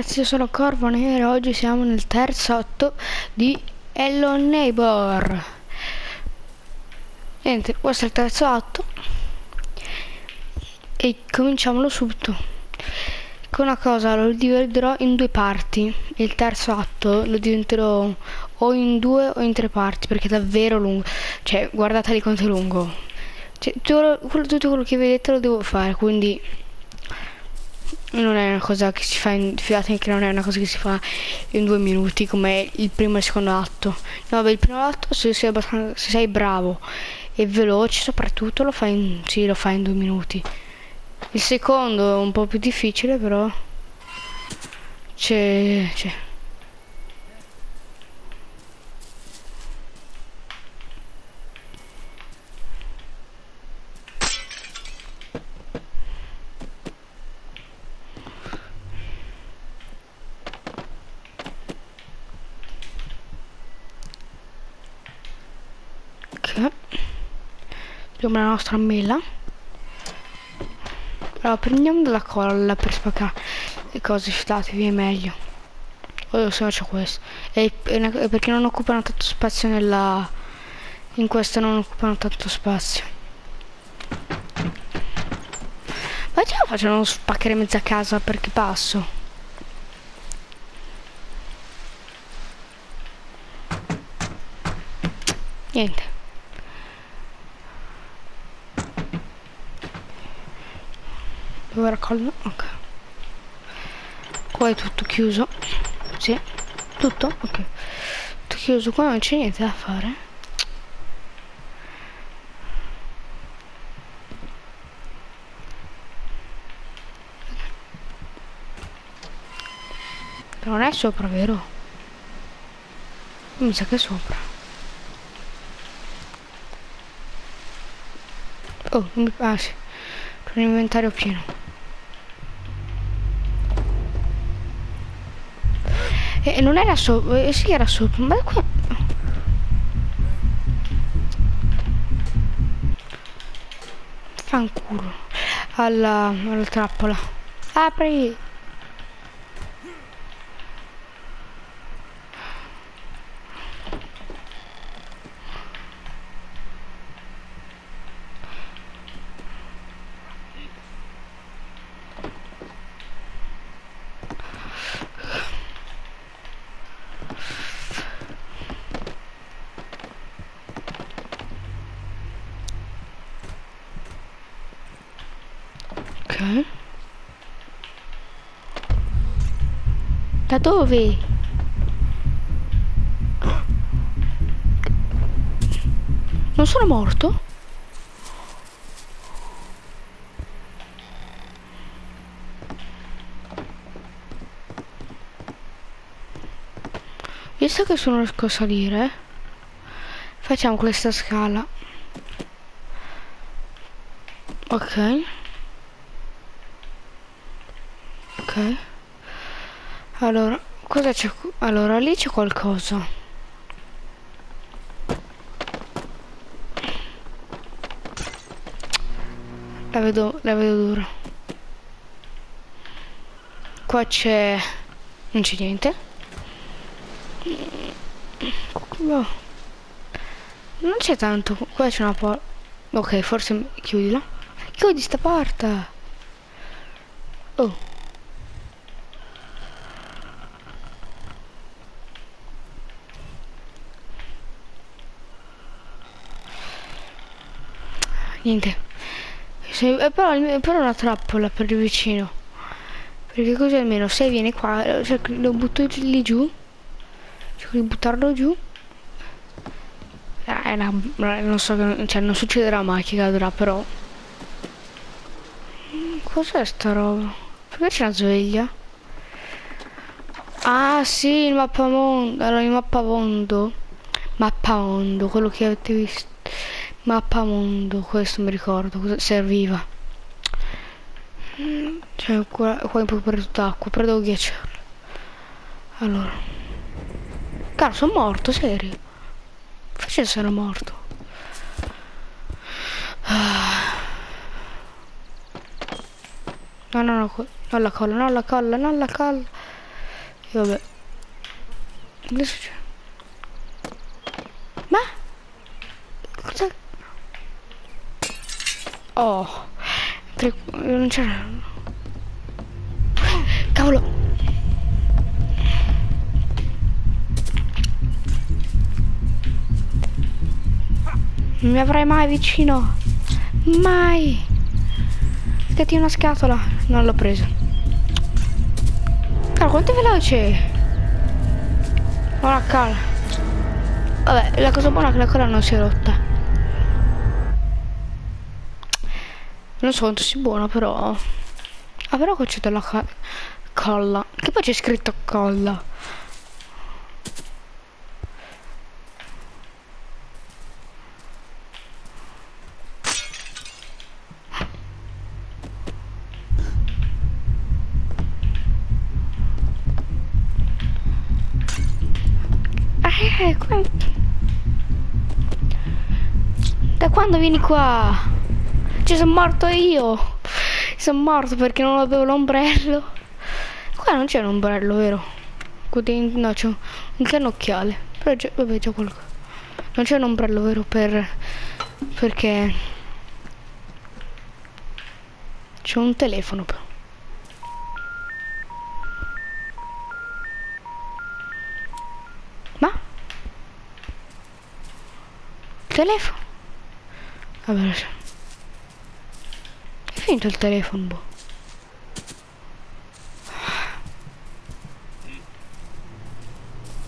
Ragazzi io sono Corvo Nero oggi siamo nel terzo atto di Hello Neighbor. Niente, questo è il terzo atto E cominciamolo subito. Con una cosa, lo dividerò in due parti. Il terzo atto lo diventerò o in due o in tre parti Perché è davvero lungo. Cioè, guardate di quanto è lungo. Cioè, tutto quello che vedete lo devo fare, quindi non è una cosa che si fa in fidate che non è una cosa che si fa in due minuti come il primo e il secondo atto. No beh il primo atto se sei, se sei bravo e veloce soprattutto lo fai in, sì, lo fai in due minuti. Il secondo è un po' più difficile però c'è Abbiamo la nostra mela. Allora, prendiamo della colla per spaccare le cose, fidatevi, è meglio. Oh, se faccio questo. E, e, perché non occupano tanto spazio nella... In questa non occupano tanto spazio. Ma ce la faccio non spaccare mezza casa perché passo? Niente. Dove raccolgo? Ok. Qua è tutto chiuso. Sì. Tutto? Ok. Tutto chiuso. Qua non c'è niente da fare. Però non è sopra, vero? Mi sa che è sopra. Oh, mi... Ah, sì. Per l'inventario pieno. E non era sopra, eh, sì era sopra, ma qua... Fanculo. Alla, alla trappola. Apri! Da dove? Non sono morto? Visto che sono riesco a salire, facciamo questa scala. Ok. Ok. Allora, cosa c'è? Allora, lì c'è qualcosa. La vedo, la vedo dura. Qua c'è... Non c'è niente. No. Non c'è tanto. Qua c'è una porta. Ok, forse chiudila. Chiudi sta porta. Oh. Niente. Se, eh, però, però una trappola per il vicino. Perché così almeno se viene qua cioè, lo butto lì giù cerco di buttarlo giù eh, una, non so cioè non succederà mai che cadrà però. Cos'è sta roba? Perché c'è una sveglia? Ah sì il mappamondo allora il mappamondo. Mappamondo quello che avete visto Mappamondo, questo mi ricordo, cosa serviva. Cioè qua, qua puoi prendere tutta acqua, però devo ghiacciarla. Allora. Caro, sono morto, serio. Faccio essere morto. No, no, no, non la colla, non la colla, non la colla. E vabbè. Cosa succede? Ma? Cosa? Oh. Tre... Non c'era... Cavolo. Non mi avrai mai vicino. Mai. Mettiti una scatola. Non l'ho preso. Allora, quanto è veloce? Ora cala. Vabbè, la cosa buona è che la colla non si è rotta. Non so quanto sia buona, però... Ah, però qua c'è della colla. Che poi c'è scritto colla. Eh, come... Da quando vieni qua? Ci sono morto io. Sono morto perché non avevo l'ombrello. Qua non c'è un ombrello, vero? No, c'è un cannocchiale. Però già, vabbè, c'è qualcosa. Non c'è un ombrello, vero? Per... Perché... C'è un telefono, però. Ma? telefono? Vabbè, è finito il telefono, boh.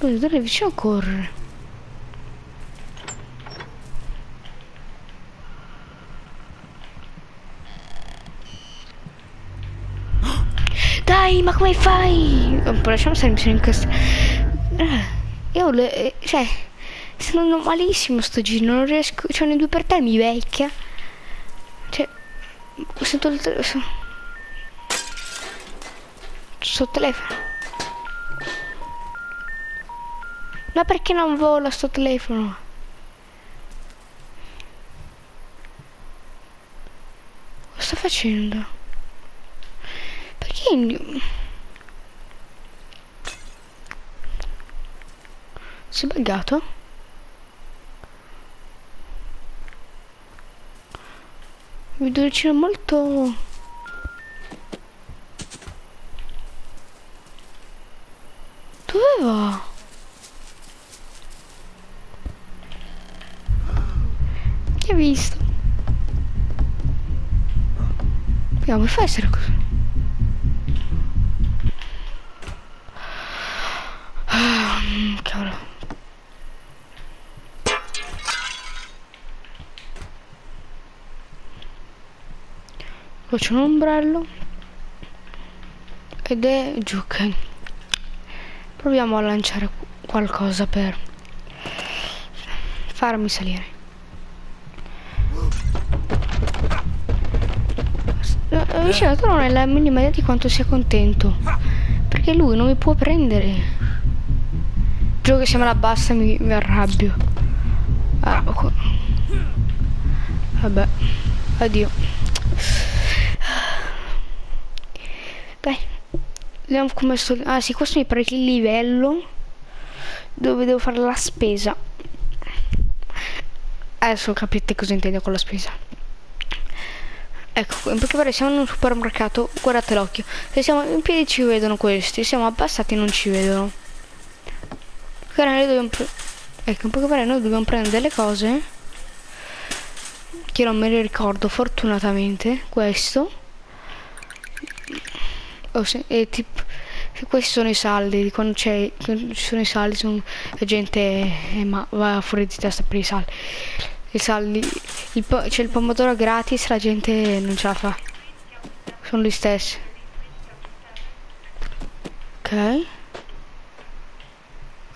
Devo andare a correre. Dai, ma come fai? Po' lasciamo stare, mi sono incastrato. Io le... cioè... Sono malissimo sto giro, non riesco. Cioè nei due per te mi vecchia. Sento il telefono. Sto telefono. Ma perché non vola sto telefono? Cosa sta facendo? Perché... Si è buggato? Mi vicino molto... Dove va? Chi ha visto? No, come fa a essere così? Poi c'è un ombrello. Ed è giù che proviamo a lanciare qualcosa per farmi salire. Vicino, tu non hai la minima idea di quanto sia contento. Perché lui non mi può prendere. Giuro che se me la bassa mi, mi arrabbio. Ah, Vabbè. Addio. Vediamo come sto... Ah sì, questo mi pare il livello dove devo fare la spesa. Adesso capite cosa intendo con la spesa. Ecco, in poche parole siamo in un supermercato, guardate l'occhio. Se siamo in piedi ci vedono questi, siamo abbassati non ci vedono. Noi dobbiamo ecco, in poche parole noi dobbiamo prendere delle cose. Che non me le ricordo fortunatamente, questo oh, se, e tipo questi sono i saldi di quando c'è ci sono i saldi sono, la gente è, ma, va fuori di testa per i saldi. I saldi c'è il pomodoro gratis la gente non ce la fa. Sono gli stessi. Ok.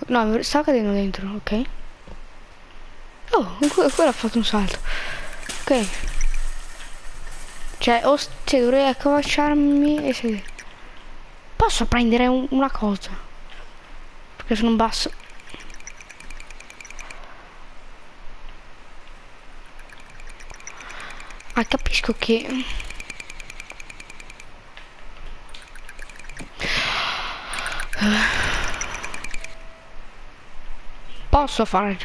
No sta cadendo dentro ok. Oh quello ha fatto un salto. Ok. Cioè, o, cioè dovrei accovacciarmi e sedere Posso prendere un, una cosa? Perché sono basso. Ah, capisco che... Posso fare...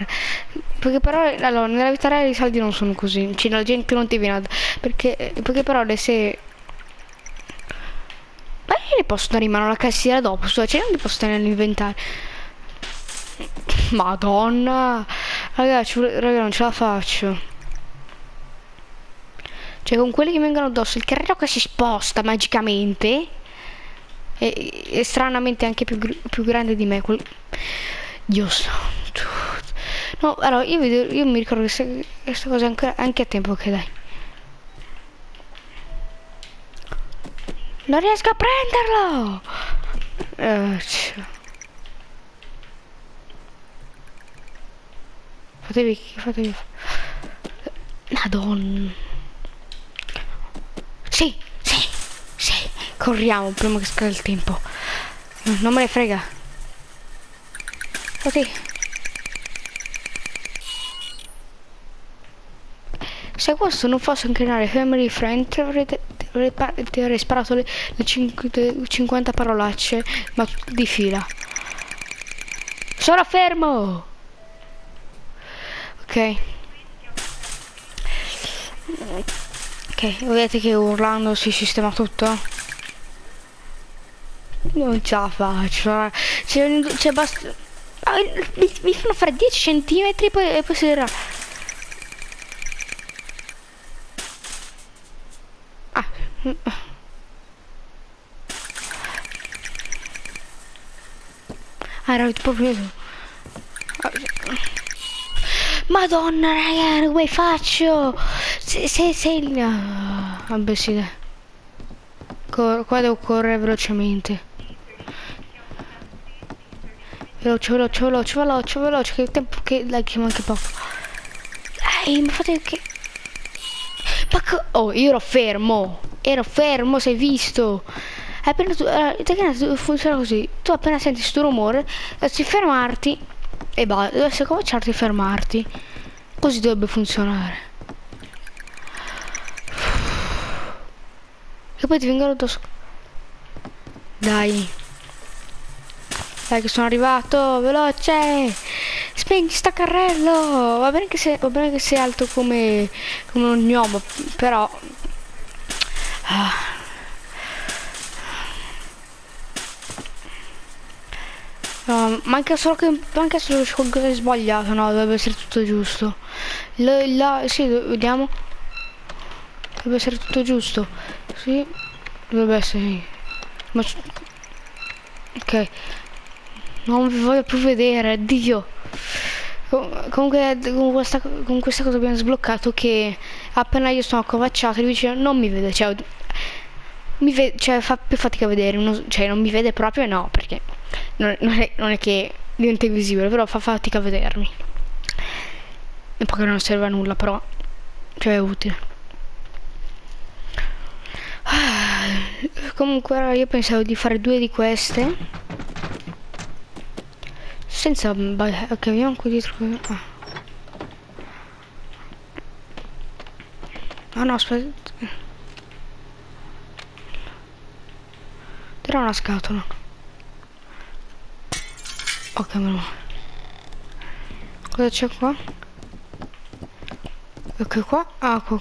Perché però, allora, nella vita reale i saldi non sono così. Cioè, la gente non ti viene... Perché, perché però se... Posso dare in mano alla cassiera dopo, cioè non li posso tenere nell'inventario. Madonna! Ragazzi, raga, non ce la faccio. Cioè, con quelli che vengono addosso, il carrello che si sposta magicamente. E, e stranamente anche più, più grande di me. Quel... Dio santo. No, allora, io, vedo, io mi ricordo questa cosa anche, anche a tempo che dai. Non riesco a prenderlo! Eh, fatevi, fatevi. Madonna. Sì, sì, sì. Corriamo prima che scada il tempo. Non me ne frega. Ok. Se questo non fosse un canale family friend avrete ti avrei sparato le, le 50 parolacce ma di fila. Sono fermo! Ok. Ok vedete che urlando si sistema tutto? Non ce la faccio c'è basta ah, mi, mi fanno fare 10 centimetri poi, e poi si dirà Ah, era proprio... Madonna, raga, come faccio? Se, se, se... No. Vabbè, sì, dai. Cor qua devo correre velocemente. Veloce, veloce, veloce, veloce, veloce, che tempo che... Dai, che manca poco. Dai, ma fate che... Ma Oh, io ero fermo. Ero fermo, sei visto? Appena tu, uh, funziona così. Tu appena senti questo rumore, dovresti fermarti e basta. Dovresti cominciarti a fermarti. Così dovrebbe funzionare. E poi ti vengono addosso. Dai. Dai che sono arrivato, veloce! Spegni sta carrello! Va bene che sei, va bene che sei alto come, come un gnomo, però... Ah. No, manca solo che manca solo di sbagliato, no, dovrebbe essere tutto giusto. Là, là, sì, vediamo. Dovrebbe essere tutto giusto. Sì, dovrebbe essere. Ma ok. Non vi voglio più vedere, Dio. Comunque con questa, con questa cosa abbiamo sbloccato che appena io sono accovacciato lui dice non mi vede, cioè, mi vede, cioè fa più fatica a vedere, uno, cioè non mi vede proprio no, perché non, non, è, non è che diventa invisibile, però fa fatica a vedermi. E poi non serve a nulla, però cioè è utile. Ah, comunque io pensavo di fare due di queste senza ok vediamo qui dietro ah. ah no aspetta era una scatola ok meno cosa c'è qua ok qua ah qua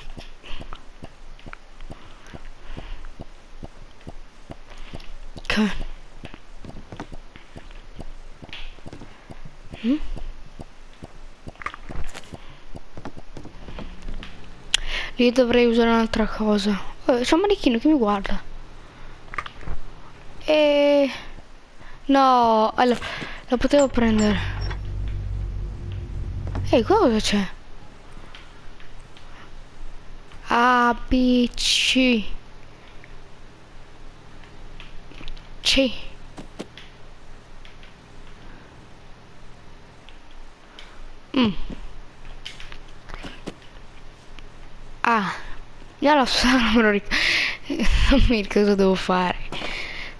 ok Mm? Io dovrei usare un'altra cosa. Oh, c'è un manichino che mi guarda. E... No, allora, la potevo prendere. Ehi, cosa c'è? A, B, C. C. Mm. Ah, io lo so, lo non mi ricordo cosa devo fare.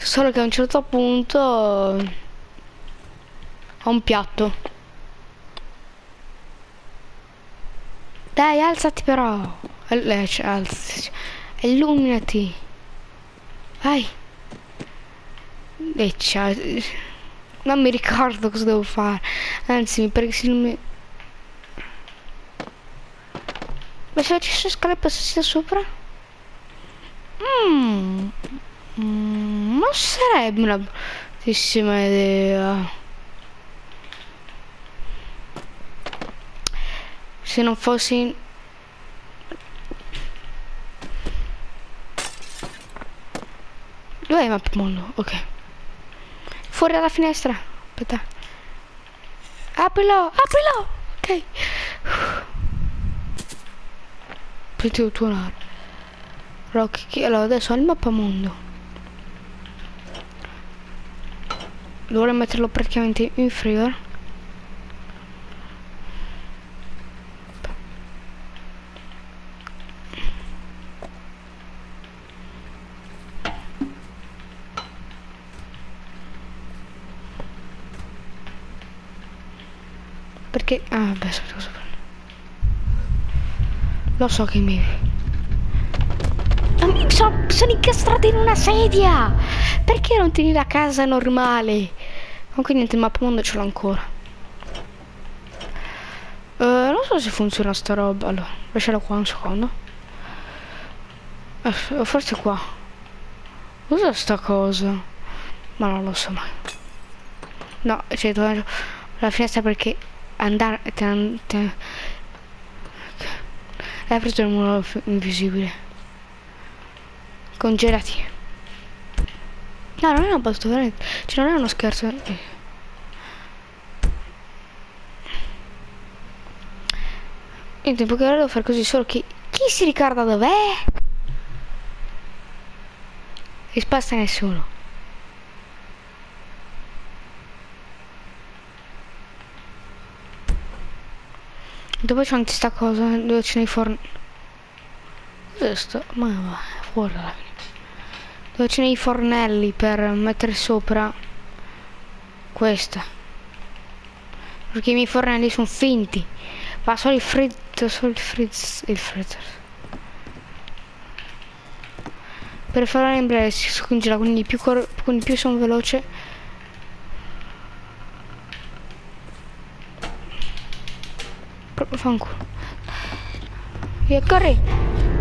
Solo che a un certo punto ho un piatto. Dai, alzati però. Alzati. Illuminati. Vai. Leccia. Non mi ricordo cosa devo fare. Anzi, mi pare. Ma se ci sono scale sopra? Mmm. Mm, non sarebbe una bruttissima idea. Se non fossi... Dov'è il mappamondo? Ok. Fuori dalla finestra. Aspetta. Aprilo, aprilo. Ok. Potevo tuonare. Rocky, allora adesso ho il mappamondo. Dovrei metterlo praticamente in frigo. Perché... Ah, beh, so cosa fare. Lo so che mi... sono incastrato in una sedia! Perché non tieni la casa normale? Comunque niente, il mappamondo ce l'ho ancora. Uh, non so se funziona sta roba. Allora, lasciala qua un secondo. Uh, forse qua. Cos'è sta cosa? Ma non lo so mai. No, cioè, la finestra perché andare te, te, hai preso il muro invisibile congelati no non è una battuta cioè non è uno scherzo in tempo che ora devo fare così solo che chi si ricorda dov'è risposta nessuno Dove c'è anche sta cosa? Dove c'è i forni? Questo? Ma va, fuori alla fine. C'è i fornelli per mettere sopra questa. Perché i miei fornelli sono finti. Va solo il fritto, solo il frizz, il freezer. Per in breve si scongela, quindi più, quindi più sono veloce fanculo via corri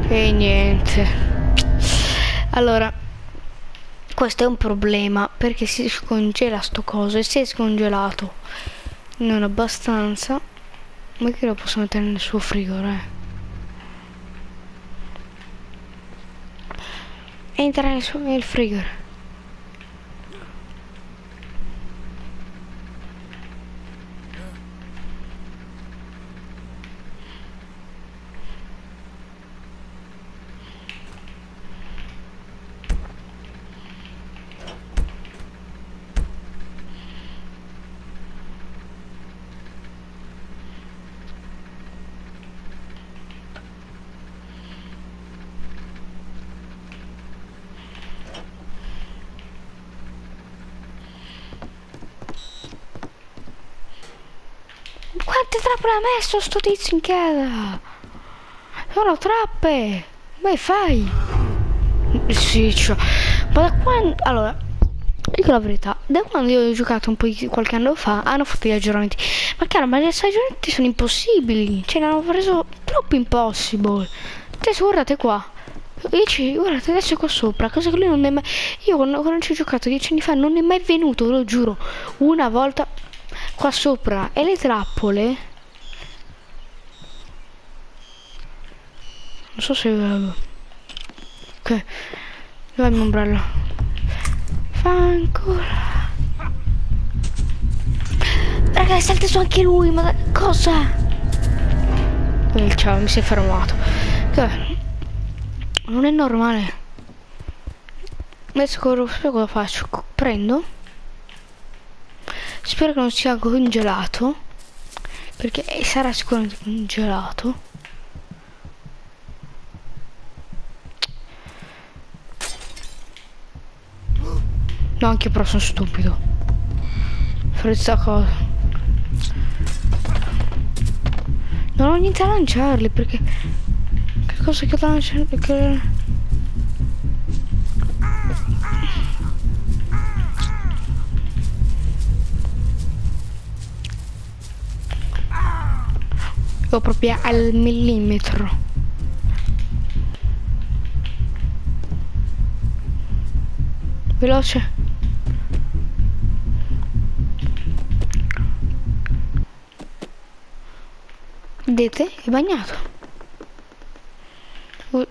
e niente allora questo è un problema perché si scongela sto coso e si è scongelato. Non abbastanza. Ma che lo posso mettere nel suo frigo eh? Entra nel suo nel frigo Quante trappole ha messo sto tizio in casa? Sono trappe! Come fai? Sì, cioè. Ma da quando... Allora, dico la verità, da quando io ho giocato un po' di qualche anno fa, hanno fatto gli aggiornamenti. Ma chiaro, ma gli aggiornamenti sono impossibili. Cioè, ne hanno reso troppo impossible. Adesso guardate qua. Dici, guardate adesso qua sopra, cosa che lui non è mai... Io quando, quando ci ho giocato dieci anni fa non è mai venuto, ve lo giuro. Una volta qua sopra e le trappole non so se ok dov'è il mio ombrello fanculo Ragazzi, salta su anche lui, ma cosa? Eh, ciao, mi si è fermato. Che? Non è normale. Adesso cosa faccio? Prendo Spero che non sia congelato. Perché sarà sicuramente congelato. No, anche io però sono stupido. Frezza cosa. Non ho niente a lanciarli perché... Che cosa che da lanciarli? Che... Lo proprio al millimetro. veloce vedete? È bagnato.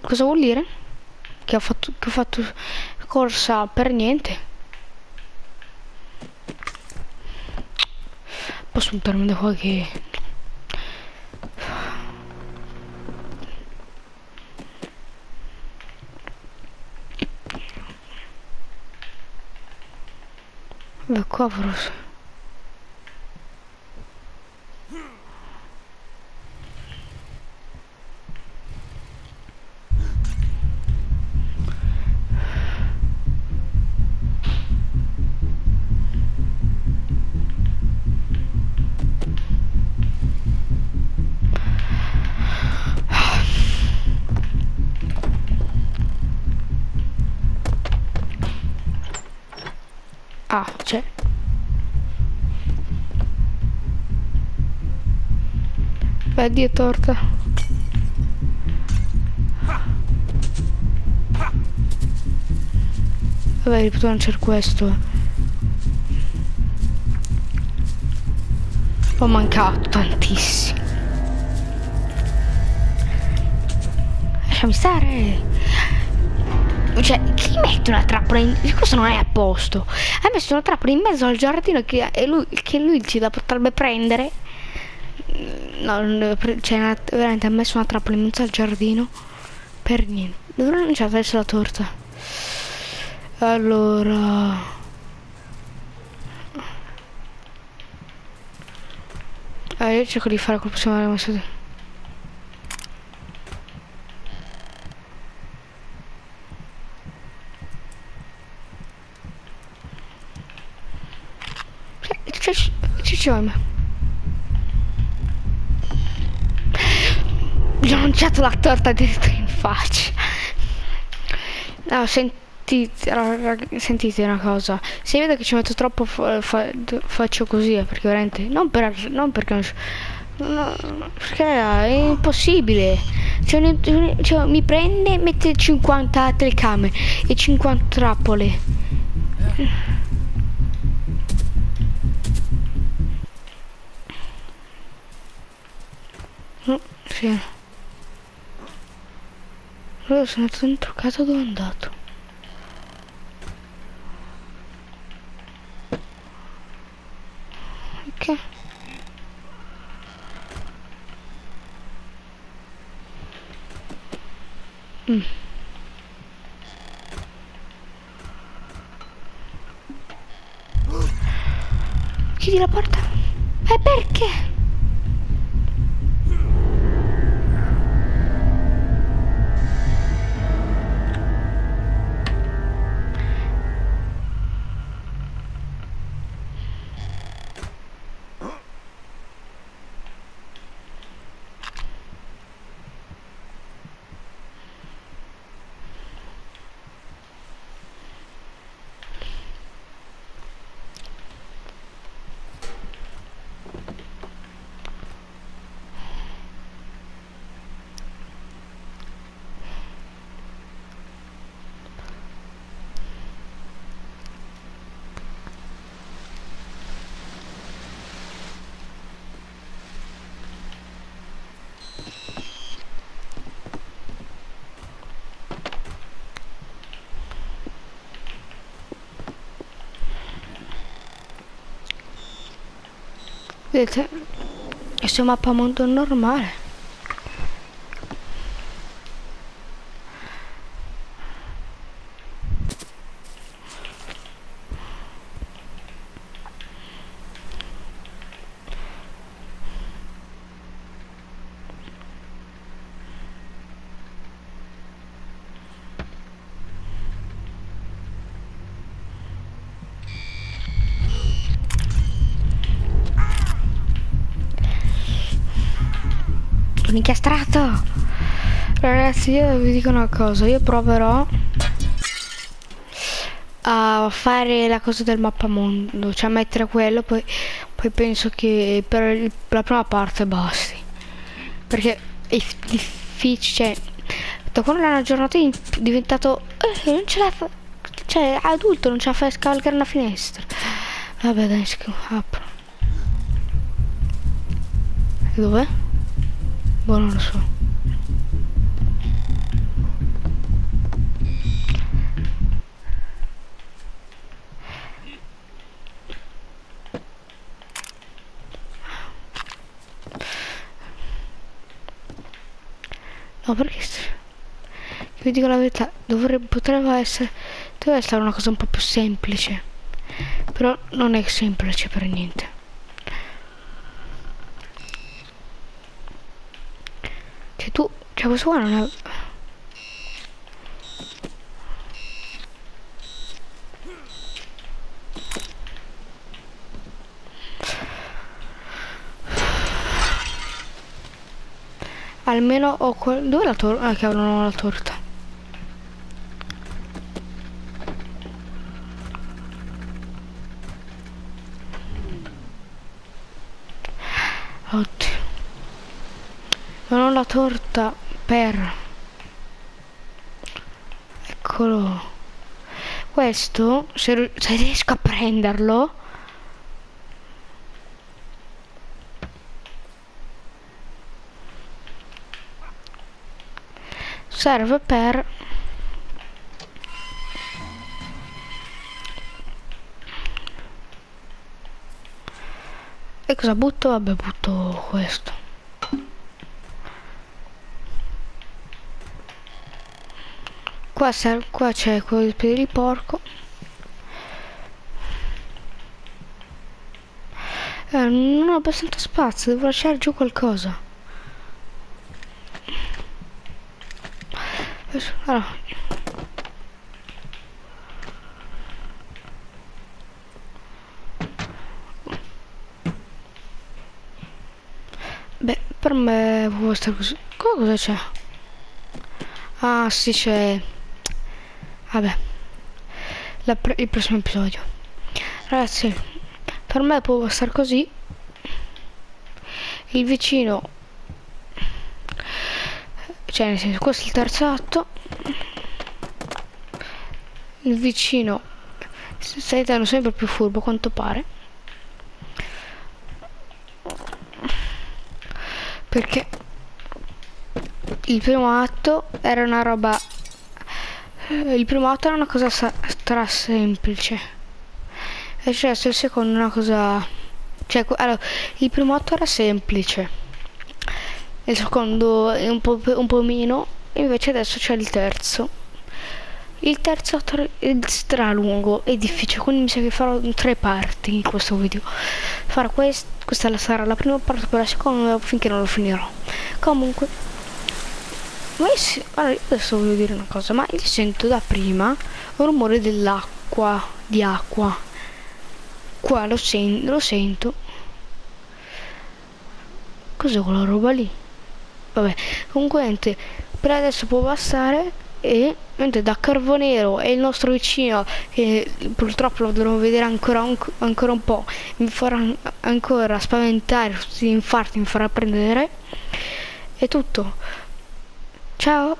Cosa vuol dire? che ho fatto che ho fatto corsa per niente. Posso buttarmi da qua che Beh, qua Beh, Dio torta. Vabbè, ripeto, c'è questo. Ho mancato tantissimo. Lasciami stare. Cioè, chi mette una trappola in... Questo non è a posto. Ha messo una trappola in mezzo al giardino che lui, che lui ci la potrebbe prendere. No, cioè, veramente ha messo una trappola in mezzo al giardino. Per niente. Non c'è adesso la torta? Allora... Eh, io cerco di fare quel possiamo messo... Ciccione. Gli ho lanciato la torta dentro in faccia. No, sentite, sentite una cosa. Se vedo che ci metto troppo fa, fa, faccio così, eh, perché veramente... Non, per, non perché... Non, no, perché è impossibile. Cioè, cioè, mi prende mette 50 telecamere e 50 trappole. No, sì. Allora sono andato dentro casa dove è andato. Ok. Mm. Chiudi la porta. Vedete, questo mappa mondo normale. Un incastrato ragazzi io vi dico una cosa io proverò a fare la cosa del mappamondo cioè mettere quello poi, poi penso che per la prima parte basti Perché è difficile, cioè, da quando l'hanno aggiornato è diventato... Eh, non ce la fa... Cioè, adulto non ce la fai scavalcare una finestra. Vabbè, dai, apro. E dov'è? Boh, non lo so. No, perché... Vi dico la verità, dovrebbe, potrebbe essere... Deve essere una cosa un po' più semplice. Però non è semplice per niente. Cioè tu... Questo qua non è... Almeno ho quel... Dove la torta? Ah, non ho la torta. Oddio. Non ho la torta per... Eccolo. Questo, se, se riesco a prenderlo... serve per e cosa butto? vabbè butto questo qua, qua c'è quel di porco eh, non ho abbastanza spazio devo lasciare giù qualcosa allora. Beh, per me può stare così. Cosa c'è? Ah, sì, c'è... Vabbè. il prossimo episodio. Ragazzi, per me può stare così. Il vicino cioè nel senso questo è il terzo atto il vicino sta diventando sempre più furbo quanto pare perché il primo atto era una roba il primo atto era una cosa stra semplice. E cioè il secondo è una cosa cioè allora, il primo atto era semplice. Il secondo è un po', un po meno invece adesso c'è il terzo. Il terzo è stra lungo e difficile quindi mi sa che farò tre parti in questo video. Farò quest questa sarà la prima parte per la seconda finché non lo finirò. Comunque ma io, allora, io adesso voglio dire una cosa ma io sento da prima un rumore dell'acqua di acqua. Qua lo, sen lo sento. Cos'è quella roba lì? Vabbè comunque niente per adesso può bastare e mentre da Carbonero e il nostro vicino che purtroppo lo dovremo vedere ancora un, ancora un po' mi farà ancora spaventare tutti gli infarti mi farà prendere. È tutto ciao